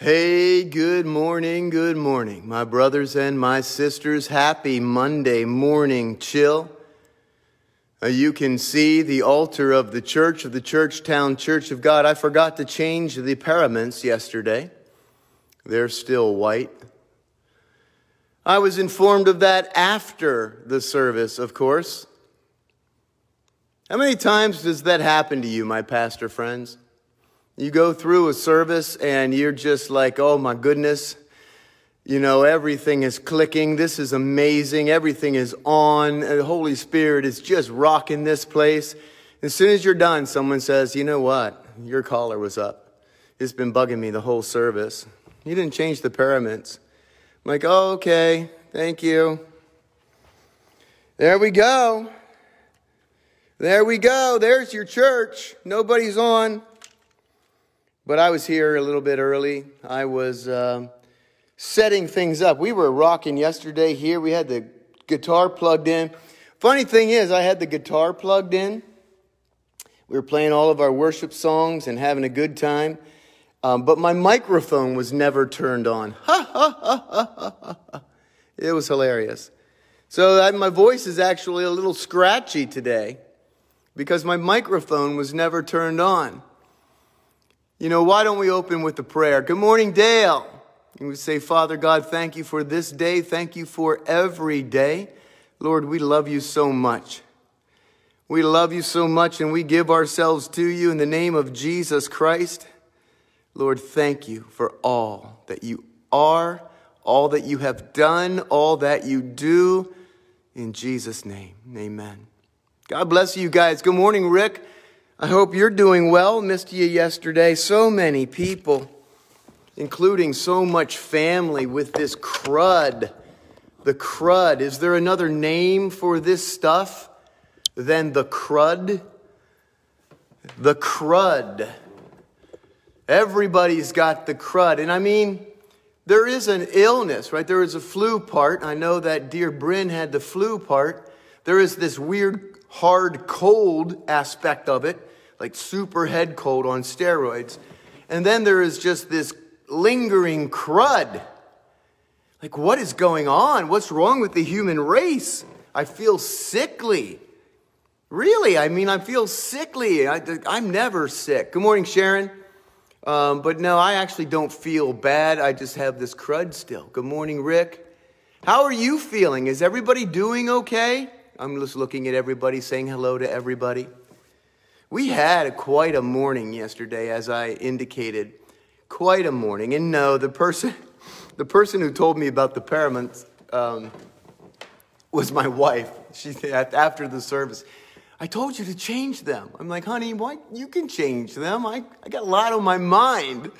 Hey, good morning, good morning, my brothers and my sisters. Happy Monday morning chill. Uh, you can see the altar of the church of the Churchtown Church of God. I forgot to change the paraments yesterday. They're still white. I was informed of that after the service, of course. How many times does that happen to you, my pastor friends? You go through a service and you're just like, oh my goodness, you know, everything is clicking. This is amazing. Everything is on. Uh, the Holy Spirit is just rocking this place. As soon as you're done, someone says, you know what? Your collar was up. It's been bugging me the whole service. You didn't change the paraments. I'm like, oh, okay. Thank you. There we go. There we go. There's your church. Nobody's on. But I was here a little bit early. I was um, setting things up. We were rocking yesterday here. We had the guitar plugged in. Funny thing is, I had the guitar plugged in. We were playing all of our worship songs and having a good time. Um, but my microphone was never turned on. Ha, ha, ha. It was hilarious. So I, my voice is actually a little scratchy today because my microphone was never turned on. You know, why don't we open with a prayer? Good morning, Dale. We say, Father God, thank you for this day. Thank you for every day. Lord, we love you so much. We love you so much and we give ourselves to you in the name of Jesus Christ. Lord, thank you for all that you are, all that you have done, all that you do. In Jesus' name, amen. God bless you guys. Good morning, Rick. I hope you're doing well. Missed you yesterday. So many people, including so much family with this crud. The crud. Is there another name for this stuff than the crud? The crud. Everybody's got the crud. And I mean, there is an illness, right? There is a flu part. I know that dear Bryn had the flu part. There is this weird, hard cold aspect of it like super head cold on steroids. And then there is just this lingering crud. Like, what is going on? What's wrong with the human race? I feel sickly. Really, I mean, I feel sickly. I, am never sick. Good morning, Sharon. Um, but no, I actually don't feel bad. I just have this crud still. Good morning, Rick. How are you feeling? Is everybody doing okay? I'm just looking at everybody, saying hello to everybody. We had quite a morning yesterday, as I indicated. Quite a morning. And no, the person, the person who told me about the paraments um, was my wife. She after the service. I told you to change them. I'm like, honey, why? You can change them. I, I got a lot on my mind.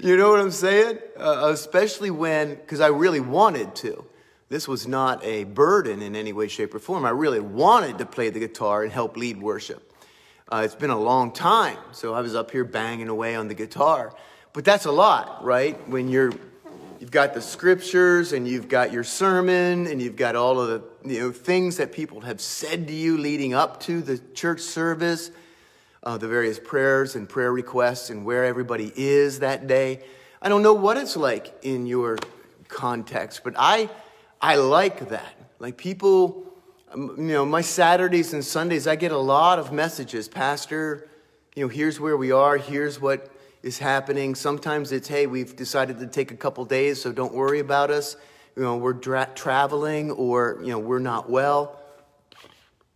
You know what I'm saying? Uh, especially when, because I really wanted to. This was not a burden in any way, shape, or form. I really wanted to play the guitar and help lead worship. Uh, it's been a long time, so I was up here banging away on the guitar. But that's a lot, right? When you're you've got the scriptures and you've got your sermon and you've got all of the you know things that people have said to you leading up to the church service, uh, the various prayers and prayer requests and where everybody is that day. I don't know what it's like in your context, but I I like that. Like people you know, my Saturdays and Sundays, I get a lot of messages. Pastor, you know, here's where we are, here's what is happening. Sometimes it's, hey, we've decided to take a couple days, so don't worry about us. You know, we're dra- traveling or, you know, we're not well.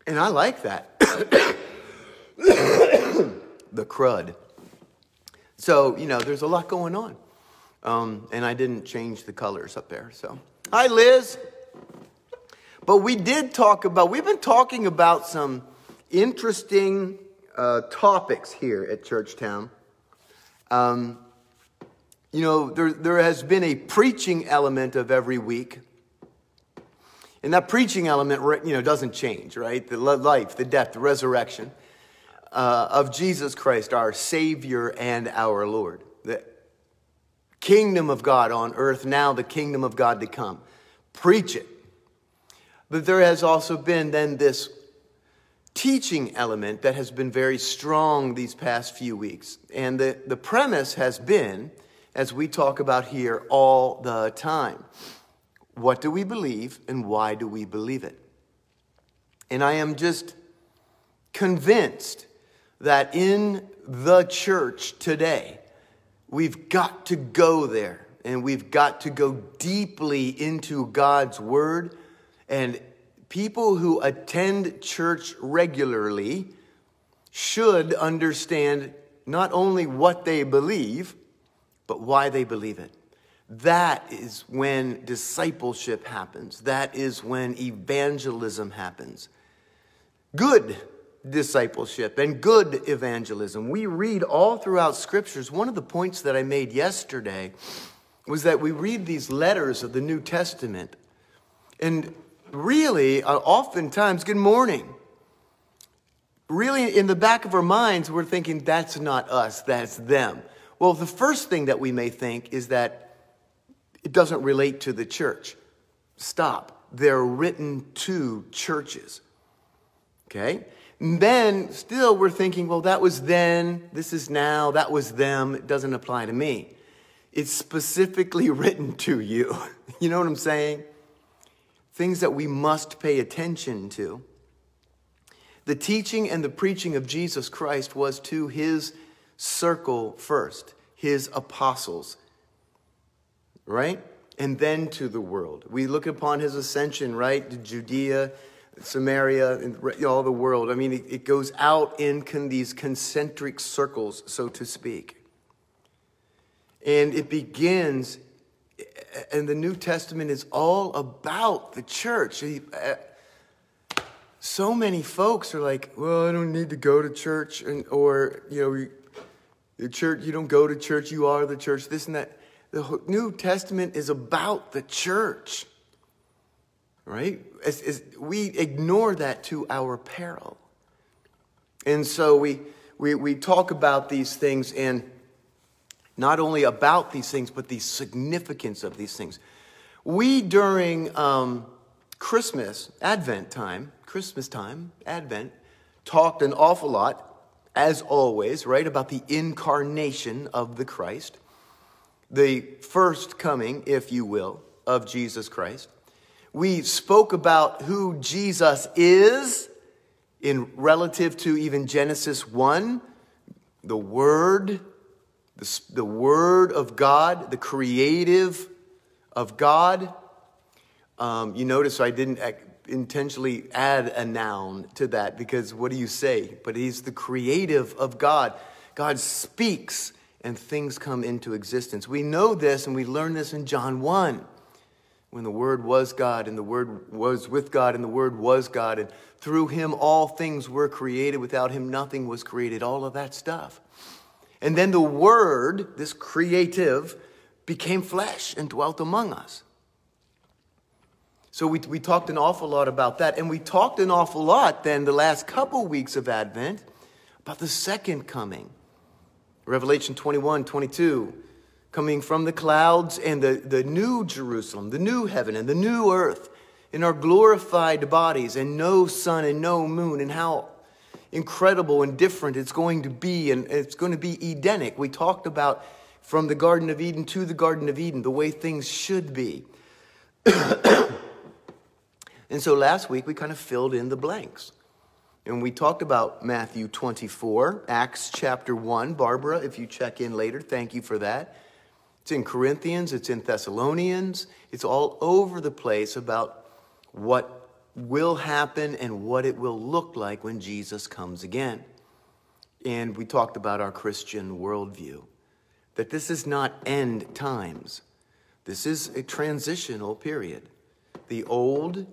And I like that. the crud. So, you know, there's a lot going on. Um, and I didn't change the colors up there. So, hi, Liz. But we did talk about, we've been talking about some interesting uh, topics here at Churchtown. Um, you know, there, there has been a preaching element of every week. And that preaching element, you know, doesn't change, right? The life, the death, the resurrection uh, of Jesus Christ, our Savior and our Lord. The kingdom of God on earth, now the kingdom of God to come. Preach it. But there has also been then this teaching element that has been very strong these past few weeks. And the, the premise has been as we talk about here all the time. What do we believe and why do we believe it? And I am just convinced that in the church today, we've got to go there and we've got to go deeply into God's word. And people who attend church regularly should understand not only what they believe, but why they believe it. That is when discipleship happens. That is when evangelism happens. Good discipleship and good evangelism. We read all throughout scriptures. One of the points that I made yesterday was that we read these letters of the New Testament, and really, uh, oftentimes, good morning. Really, in the back of our minds, we're thinking, that's not us, that's them. Well, the first thing that we may think is that it doesn't relate to the church. Stop. They're written to churches. Okay? And then still we're thinking, well, that was then, this is now, that was them, it doesn't apply to me. It's specifically written to you. You know what I'm saying? Things that we must pay attention to. The teaching and the preaching of Jesus Christ was to his circle first, his apostles, right? And then to the world. We look upon his ascension, right? To Judea, Samaria, and all the world. I mean, it goes out in these concentric circles, so to speak. And it begins, and the New Testament is all about the church. Uh, so many folks are like, well, I don't need to go to church, and, or, you know, the church, you don't go to church, you are the church, this and that. The New Testament is about the church right? As, as we ignore that to our peril. And so we, we, we talk about these things and not only about these things, but the significance of these things. We, during um, Christmas, Advent time, Christmas time, Advent, talked an awful lot, as always, right, about the incarnation of the Christ, the first coming, if you will, of Jesus Christ. We spoke about who Jesus is in relative to even Genesis 1, the Word, the, the Word of God, the creative of God. Um, you notice I didn't intentionally add a noun to that because what do you say? But He's the creative of God. God speaks and things come into existence. We know this and we learn this in John 1 when the Word was God, and the Word was with God, and the Word was God, and through Him all things were created. Without Him nothing was created. All of that stuff. And then the Word, this creative, became flesh and dwelt among us. So we, we talked an awful lot about that. And we talked an awful lot then the last couple weeks of Advent about the second coming. Revelation 21, 22 coming from the clouds and the, the new Jerusalem, the new heaven and the new earth in our glorified bodies and no sun and no moon and how incredible and different it's going to be and it's going to be Edenic. We talked about from the Garden of Eden to the Garden of Eden, the way things should be. and so last week we kind of filled in the blanks. And we talked about Matthew 24, Acts chapter 1. Barbara, if you check in later, thank you for that. It's in Corinthians, it's in Thessalonians, it's all over the place about what will happen and what it will look like when Jesus comes again. And we talked about our Christian worldview that this is not end times, this is a transitional period. The old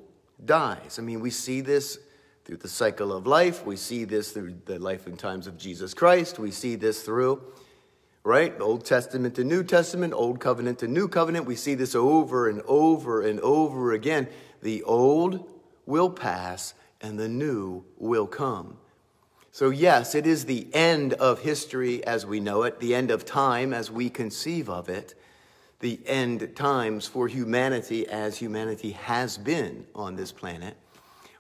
dies. I mean, we see this through the cycle of life, we see this through the life and times of Jesus Christ, we see this through right? Old Testament to New Testament, Old Covenant to New Covenant. We see this over and over and over again. The old will pass and the new will come. So, yes, it is the end of history as we know it, the end of time as we conceive of it, the end times for humanity as humanity has been on this planet.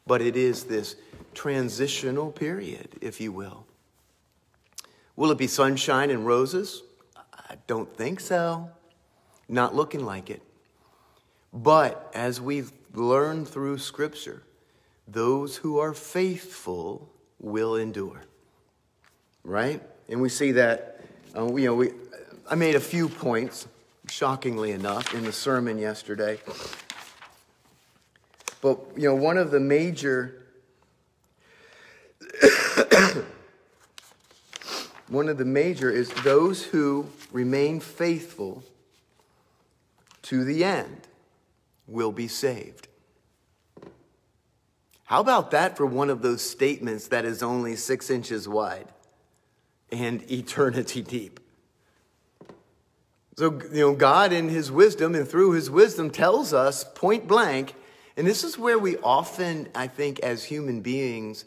But it is this transitional period, if you will. Will it be sunshine and roses? I don't think so. Not looking like it. But as we've learned through Scripture, those who are faithful will endure. Right? And we see that, uh, you know, we, I made a few points, shockingly enough, in the sermon yesterday. But, you know, one of the major, one of the major is those who remain faithful to the end will be saved. How about that for one of those statements that is only six inches wide and eternity deep? So, you know, God in His wisdom and through His wisdom tells us point blank, and this is where we often, I think, as human beings,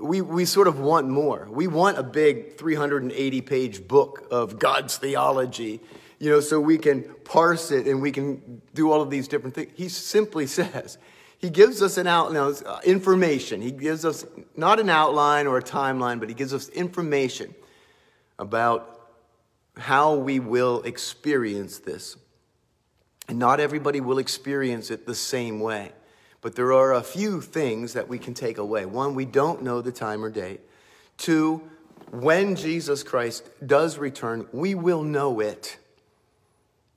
we, we sort of want more. We want a big 380 page book of God's theology, you know, so we can parse it and we can do all of these different things. He simply says, he gives us an outline, no, uh, information. He gives us not an outline or a timeline, but he gives us information about how we will experience this. And not everybody will experience it the same way. But there are a few things that we can take away. One, we don't know the time or date. Two, when Jesus Christ does return, we will know it.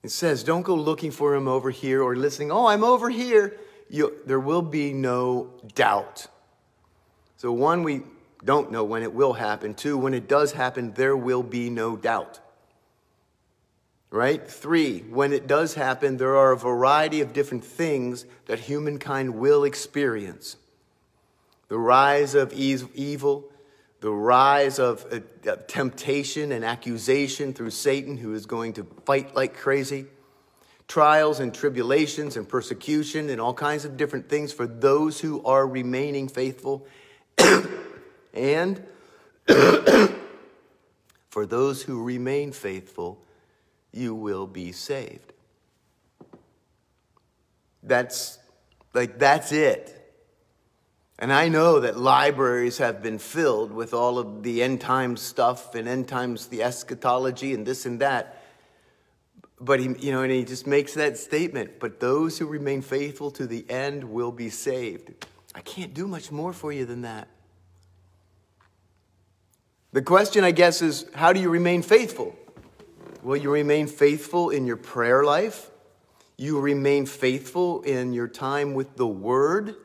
It says, don't go looking for him over here or listening, oh, I'm over here you, there will be no doubt. So, one, we don't know when it will happen. Two, when it does happen, there will be no doubt. Right? Three, when it does happen, there are a variety of different things that humankind will experience the rise of evil, the rise of uh, temptation and accusation through Satan, who is going to fight like crazy trials and tribulations and persecution and all kinds of different things for those who are remaining faithful. and for those who remain faithful, you will be saved. That's like, that's it. And I know that libraries have been filled with all of the end times stuff and end times the eschatology and this and that but he, you know, and he just makes that statement. But those who remain faithful to the end will be saved. I can't do much more for you than that. The question, I guess, is how do you remain faithful? Well, you remain faithful in your prayer life. You remain faithful in your time with the Word.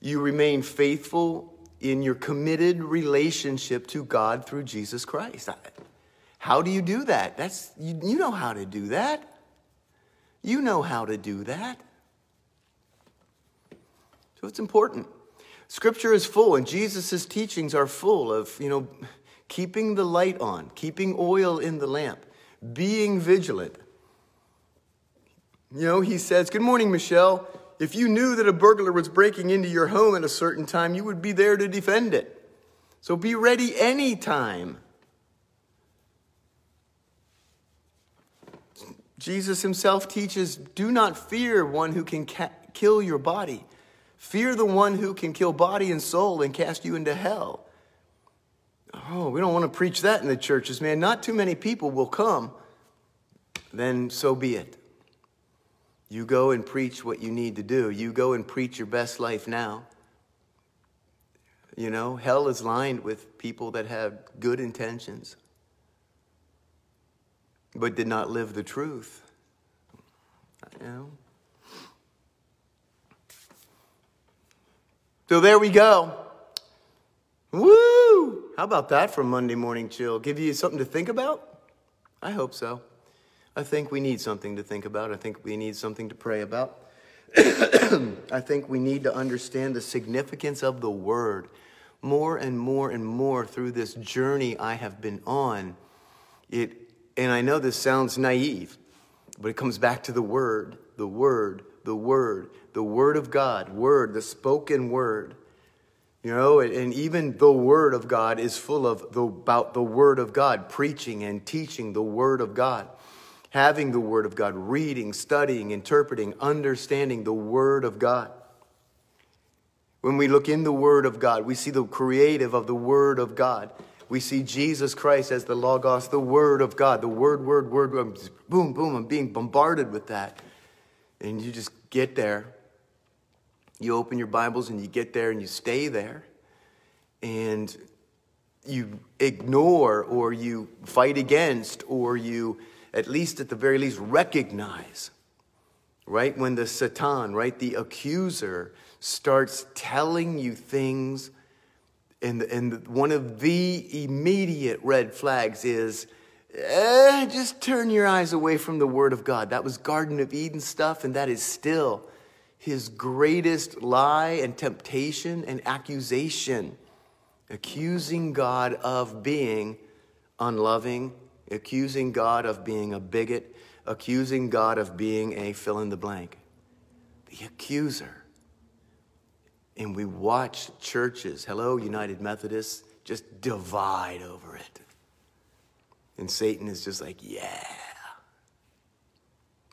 You remain faithful in your committed relationship to God through Jesus Christ. How do you do that? That's, you, you know how to do that. You know how to do that. So it's important. Scripture is full, and Jesus' teachings are full of, you know, keeping the light on, keeping oil in the lamp, being vigilant. You know, he says, Good morning, Michelle. If you knew that a burglar was breaking into your home at a certain time, you would be there to defend it. So be ready anytime. Jesus himself teaches do not fear one who can ca- kill your body. Fear the one who can kill body and soul and cast you into hell. Oh, we don't want to preach that in the churches, man. Not too many people will come. Then so be it. You go and preach what you need to do. You go and preach your best life now. You know, hell is lined with people that have good intentions but did not live the truth. You know? So there we go. Woo! How about that for Monday morning chill? Give you something to think about? I hope so. I think we need something to think about. I think we need something to pray about. I think we need to understand the significance of the word more and more and more through this journey I have been on. It and I know this sounds naive, but it comes back to the Word, the Word, the Word, the Word of God, Word, the spoken Word. You know, and even the Word of God is full of the, about the Word of God, preaching and teaching the Word of God, having the Word of God, reading, studying, interpreting, understanding the Word of God. When we look in the Word of God, we see the creative of the Word of God We see Jesus Christ as the Logos, the Word of God, the Word, Word, Word. Boom, boom. I'm being bombarded with that. And you just get there. You open your Bibles and you get there and you stay there. And you ignore or you fight against or you, at least at the very least, recognize, right? When the Satan, right, the accuser, starts telling you things, and, and one of the immediate red flags is eh, just turn your eyes away from the Word of God. That was Garden of Eden stuff, and that is still his greatest lie and temptation and accusation accusing God of being unloving, accusing God of being a bigot, accusing God of being a fill in the blank. The accuser. And we watch churches, hello, United Methodists, just divide over it. And Satan is just like, yeah.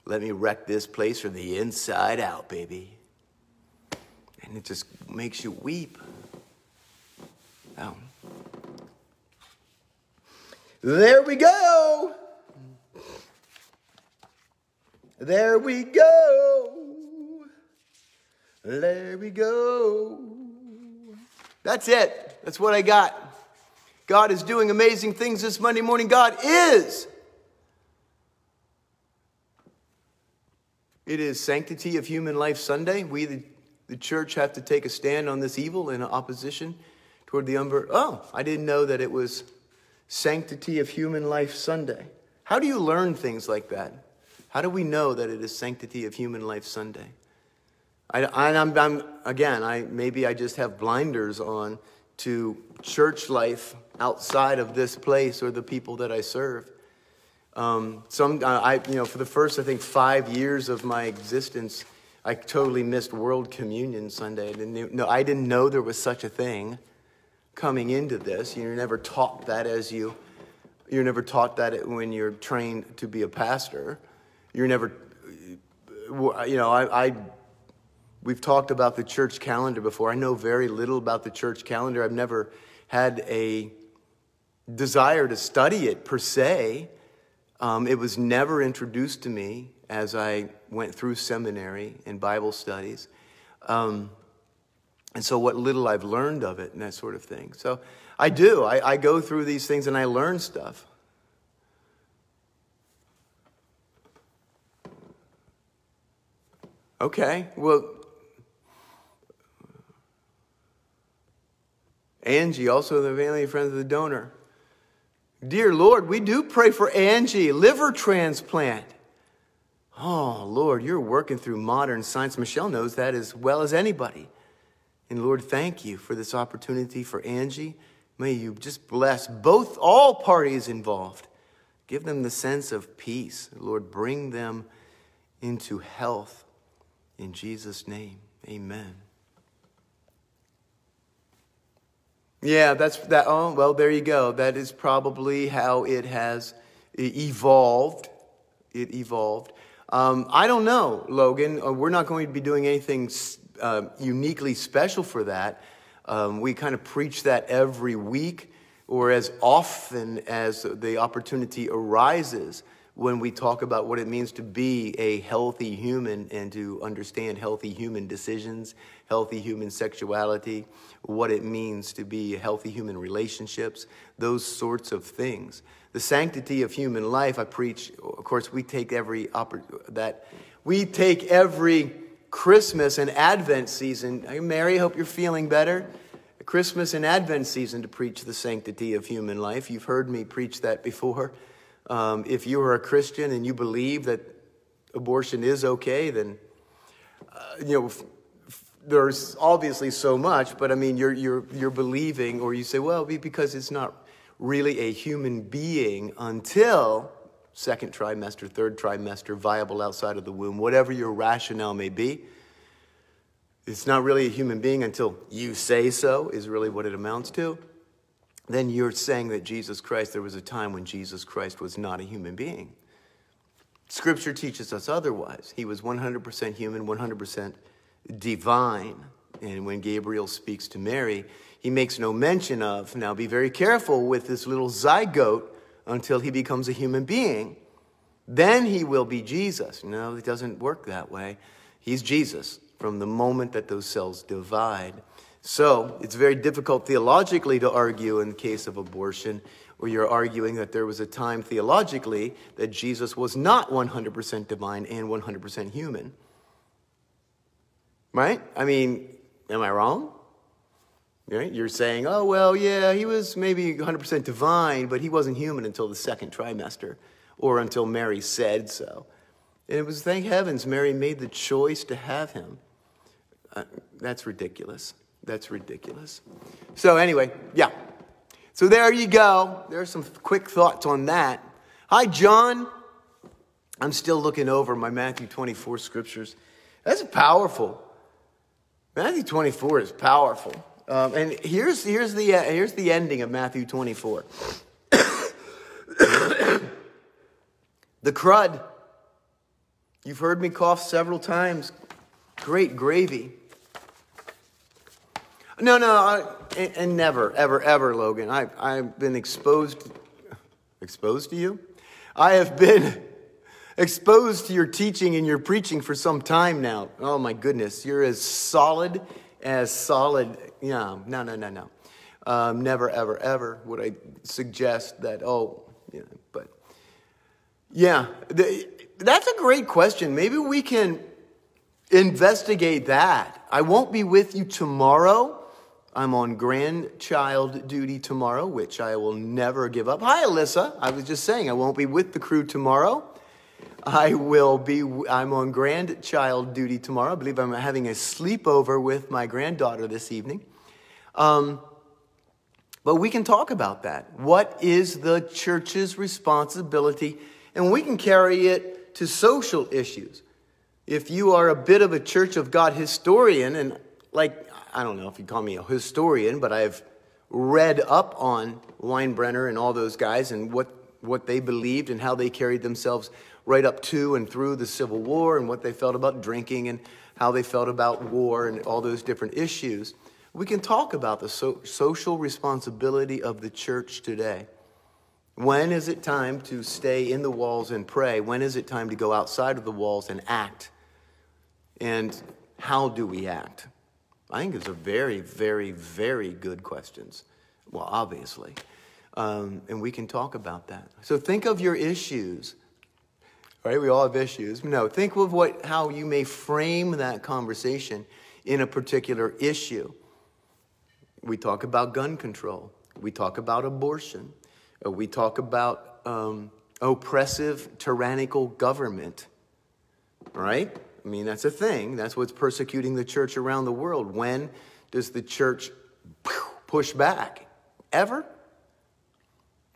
Let me wreck this place from the inside out, baby. And it just makes you weep. Oh. There we go. There we go. There we go. That's it. That's what I got. God is doing amazing things this Monday morning. God is. It is Sanctity of Human Life Sunday. We, the, the church, have to take a stand on this evil in opposition toward the umber. Oh, I didn't know that it was Sanctity of Human Life Sunday. How do you learn things like that? How do we know that it is Sanctity of Human Life Sunday? I, I'm, I'm, again, I, maybe I just have blinders on to church life outside of this place or the people that I serve. Um, some, I, you know, for the first, I think, five years of my existence, I totally missed World Communion Sunday. I didn't, no, I didn't know there was such a thing coming into this. You're never taught that as you, you're never taught that when you're trained to be a pastor. You're never, you know, I, I we've talked about the church calendar before. I know very little about the church calendar. I've never had a desire to study it per se. Um, it was never introduced to me as I went through seminary and Bible studies. Um, and so, what little I've learned of it and that sort of thing. So, I do. I, I go through these things and I learn stuff. Okay, well, Angie, also the family and friends of the donor. Dear Lord, we do pray for Angie, liver transplant. Oh, Lord, you're working through modern science. Michelle knows that as well as anybody. And Lord, thank you for this opportunity for Angie. May you just bless both, all parties involved. Give them the sense of peace. Lord, bring them into health. In Jesus' name, amen. Yeah, that's that. Oh, well, there you go. That is probably how it has evolved. It evolved. Um, I don't know, Logan. Uh, we're not going to be doing anything uh, uniquely special for that. Um, we kind of preach that every week or as often as the opportunity arises when we talk about what it means to be a healthy human and to understand healthy human decisions, healthy human sexuality, what it means to be healthy human relationships, those sorts of things. The sanctity of human life, I preach, of course, we take every that we take every Christmas and Advent season. Mary, hope you're feeling better. Christmas and Advent season to preach the sanctity of human life. You've heard me preach that before. Um, if you are a Christian and you believe that abortion is okay, then uh, you know there's obviously so much. But I mean, you're you're you're believing, or you say, well, because it's not really a human being until second trimester, third trimester, viable outside of the womb, whatever your rationale may be. It's not really a human being until you say so, is really what it amounts to. Then you're saying that Jesus Christ, there was a time when Jesus Christ was not a human being. Scripture teaches us otherwise. He was 100% human, 100% divine. And when Gabriel speaks to Mary, he makes no mention of. Now, be very careful with this little zygote until he becomes a human being. Then he will be Jesus. No, it doesn't work that way. He's Jesus from the moment that those cells divide. So it's very difficult theologically to argue in the case of abortion, where you're arguing that there was a time theologically that Jesus was not 100% divine and 100% human. Right? I mean, am I wrong? Right? You're saying, oh, well, yeah, he was maybe 100% divine, but he wasn't human until the second trimester or until Mary said so. And it was, thank heavens, Mary made the choice to have him. Uh, that's ridiculous. That's ridiculous. So, anyway, yeah. So, there you go. There's some quick thoughts on that. Hi, John. I'm still looking over my Matthew 24 scriptures. That's powerful. Matthew 24 is powerful. Um, and here's, here's, the, uh, here's the ending of Matthew 24. the crud. You've heard me cough several times. Great gravy. No, no, I, and, and, never, ever, ever, Logan. I, I've been exposed, exposed to you? I have been exposed to your teaching and your preaching for some time now. Oh my goodness, you're as solid as solid. Yeah, no, no, no, no. Um, never, ever, ever would I suggest that, oh, know, but yeah, the, that's a great question. Maybe we can investigate that. I won't be with you tomorrow I'm on grandchild duty tomorrow, which I will never give up. Hi, Alyssa. I was just saying I won't be with the crew tomorrow. I will be, I'm on grandchild duty tomorrow. I believe I'm having a sleepover with my granddaughter this evening. Um, but we can talk about that. What is the church's responsibility? And we can carry it to social issues. If you are a bit of a Church of God historian, and like I don't know if you call me a historian, but I've read up on Winebrenner and all those guys and what, what they believed and how they carried themselves right up to and through the Civil War and what they felt about drinking and how they felt about war and all those different issues. We can talk about the so- social responsibility of the church today. When is it time to stay in the walls and pray? When is it time to go outside of the walls and act? And how do we act? I think it's a very, very, very good questions. Well, obviously. Um, and we can talk about that. So think of your issues. Right? We all have issues. No, think of what how you may frame that conversation in a particular issue. We talk about gun control. We talk about abortion. Uh, we talk about um, oppressive, tyrannical government. Right? I mean, that's a thing. That's what's persecuting the church around the world. When does the church push back? Ever?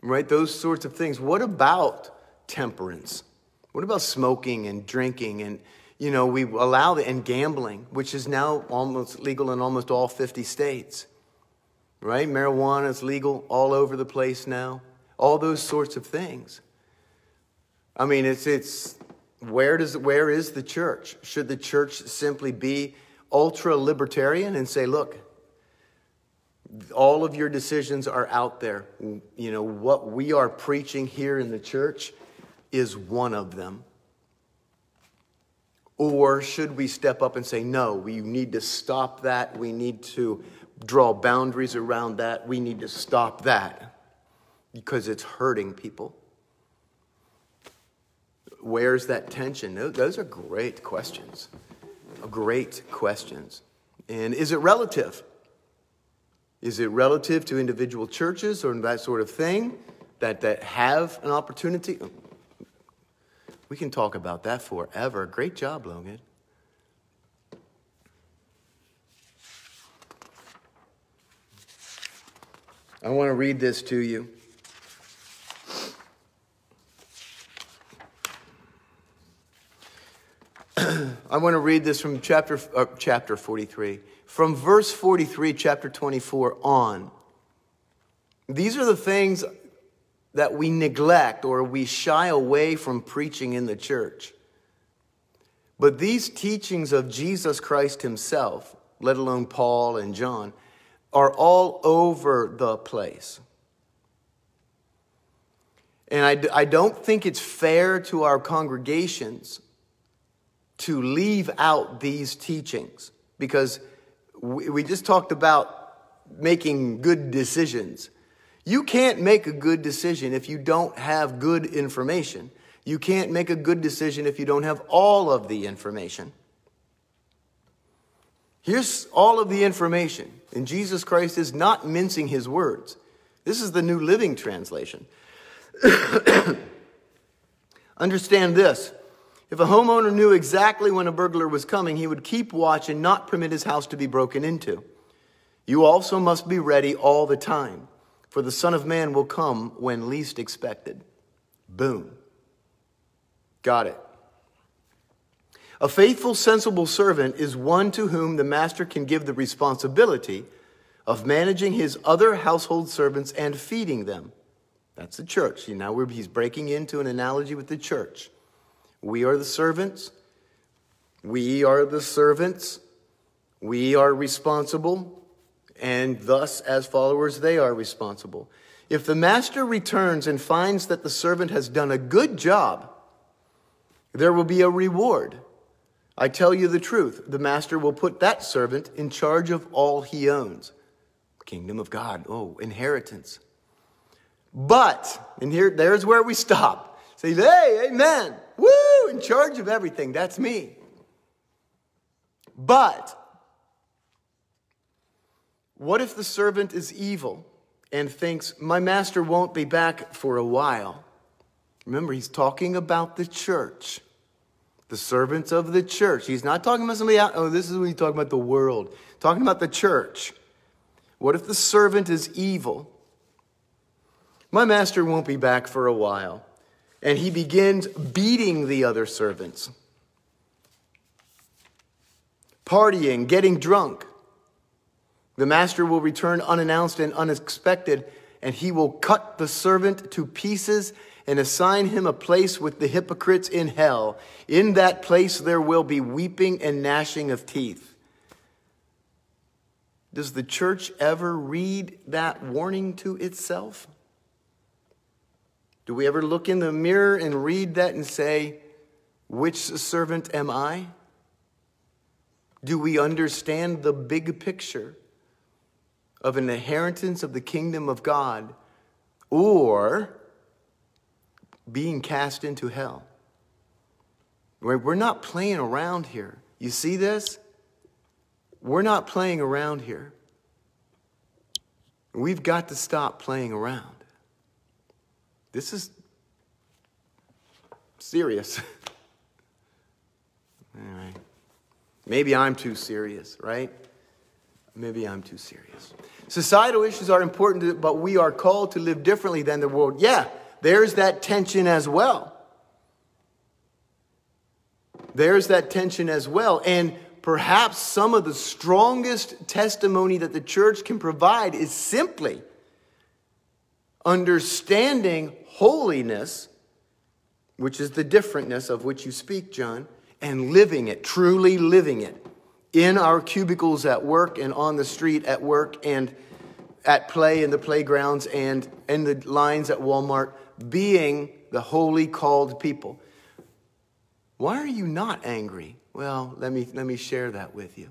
Right? Those sorts of things. What about temperance? What about smoking and drinking and you know, we allow the and gambling, which is now almost legal in almost all 50 states. Right? Marijuana is legal all over the place now. All those sorts of things. I mean, it's it's where, does, where is the church? Should the church simply be ultra libertarian and say, look, all of your decisions are out there. You know, what we are preaching here in the church is one of them. Or should we step up and say, no, we need to stop that. We need to draw boundaries around that. We need to stop that because it's hurting people. Where's that tension? Those are great questions. Great questions. And is it relative? Is it relative to individual churches or that sort of thing that, that have an opportunity? We can talk about that forever. Great job, Logan. I want to read this to you. I want to read this from chapter, uh, chapter 43. From verse 43, chapter 24 on. These are the things that we neglect or we shy away from preaching in the church. But these teachings of Jesus Christ himself, let alone Paul and John, are all over the place. And I, I don't think it's fair to our congregations to leave out these teachings because we, we just talked about making good decisions. You can't make a good decision if you don't have good information. You can't make a good decision if you don't have all of the information. Here's all of the information. And Jesus Christ is not mincing his words. This is the New Living Translation. Understand this. If a homeowner knew exactly when a burglar was coming, he would keep watch and not permit his house to be broken into. You also must be ready all the time, for the Son of Man will come when least expected. Boom. Got it. A faithful, sensible servant is one to whom the master can give the responsibility of managing his other household servants and feeding them. That's the church. See, now he's breaking into an analogy with the church. We are the servants. We are the servants. We are responsible. And thus, as followers, they are responsible. If the master returns and finds that the servant has done a good job, there will be a reward. I tell you the truth, the master will put that servant in charge of all he owns. Kingdom of God, oh, inheritance. But, and here, there's where we stop. Say, hey, amen. Woo, in charge of everything. That's me. But, what if the servant is evil and thinks, my master won't be back for a while? Remember, he's talking about the church the servants of the church. He's not talking about somebody out. Oh, this is when he's talking about the world. Talking about the church. What if the servant is evil? My master won't be back for a while. And he begins beating the other servants, partying, getting drunk. The master will return unannounced and unexpected, and he will cut the servant to pieces and assign him a place with the hypocrites in hell. In that place there will be weeping and gnashing of teeth. Does the church ever read that warning to itself? Do we ever look in the mirror and read that and say, Which servant am I? Do we understand the big picture of an inheritance of the kingdom of God? Or being cast into hell. We're not playing around here. You see this? We're not playing around here. We've got to stop playing around. This is serious. anyway, maybe I'm too serious, right? Maybe I'm too serious. Societal issues are important, but we are called to live differently than the world. Yeah, there's that tension as well. There's that tension as well. And perhaps some of the strongest testimony that the church can provide is simply understanding holiness, which is the differentness of which you speak, John, and living it, truly living it in our cubicles at work and on the street at work and at play in the playgrounds and in the lines at Walmart being the holy called people. Why are you not angry? Well, let me, let me share that with you.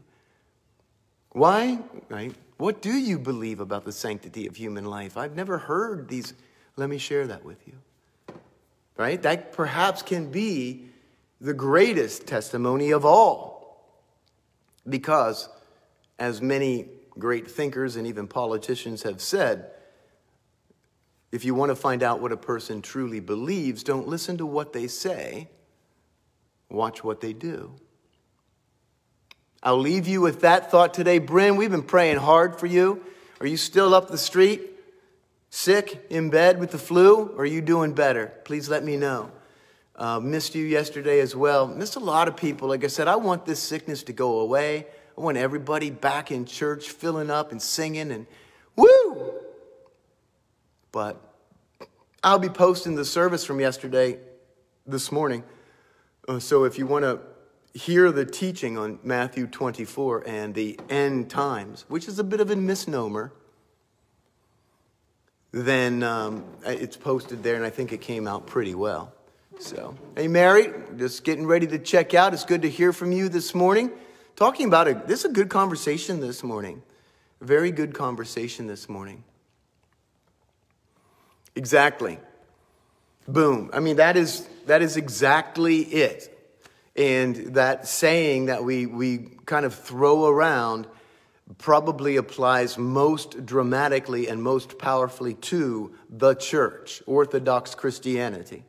Why? Right? What do you believe about the sanctity of human life? I've never heard these. Let me share that with you. Right? That perhaps can be the greatest testimony of all. Because, as many great thinkers and even politicians have said, if you want to find out what a person truly believes, don't listen to what they say, watch what they do. I'll leave you with that thought today. Bryn, we've been praying hard for you. Are you still up the street, sick, in bed with the flu, or are you doing better? Please let me know. Uh, missed you yesterday as well. Missed a lot of people. Like I said, I want this sickness to go away. I want everybody back in church, filling up and singing and woo! But I'll be posting the service from yesterday this morning. Uh, so if you want to hear the teaching on Matthew 24 and the end times, which is a bit of a misnomer, then um, it's posted there, and I think it came out pretty well. So, hey, Mary, just getting ready to check out. It's good to hear from you this morning. Talking about it, this is a good conversation this morning. Very good conversation this morning. Exactly. Boom. I mean, that is, that is exactly it. And that saying that we, we kind of throw around probably applies most dramatically and most powerfully to the church, Orthodox Christianity.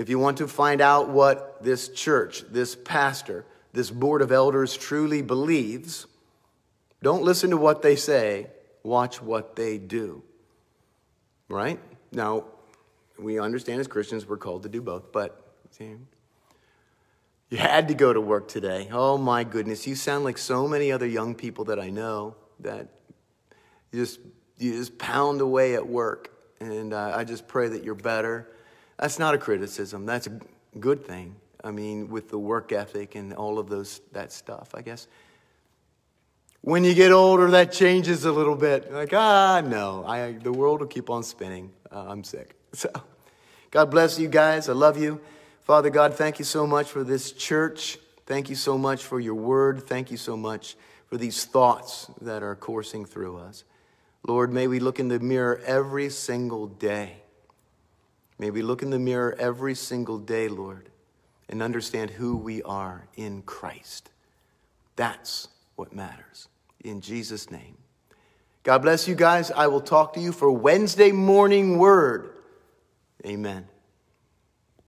If you want to find out what this church, this pastor, this board of elders truly believes, don't listen to what they say, watch what they do. Right? Now, we understand as Christians we're called to do both, but see, you had to go to work today. Oh my goodness, you sound like so many other young people that I know that you just you just pound away at work, and uh, I just pray that you're better. That's not a criticism. That's a good thing. I mean, with the work ethic and all of those that stuff, I guess. When you get older, that changes a little bit. Like, ah, no, I, the world will keep on spinning. Uh, I'm sick. So, God bless you guys. I love you. Father God, thank you so much for this church. Thank you so much for your word. Thank you so much for these thoughts that are coursing through us. Lord, may we look in the mirror every single day. May we look in the mirror every single day, Lord, and understand who we are in Christ. That's what matters. In Jesus' name. God bless you guys. I will talk to you for Wednesday morning word. Amen.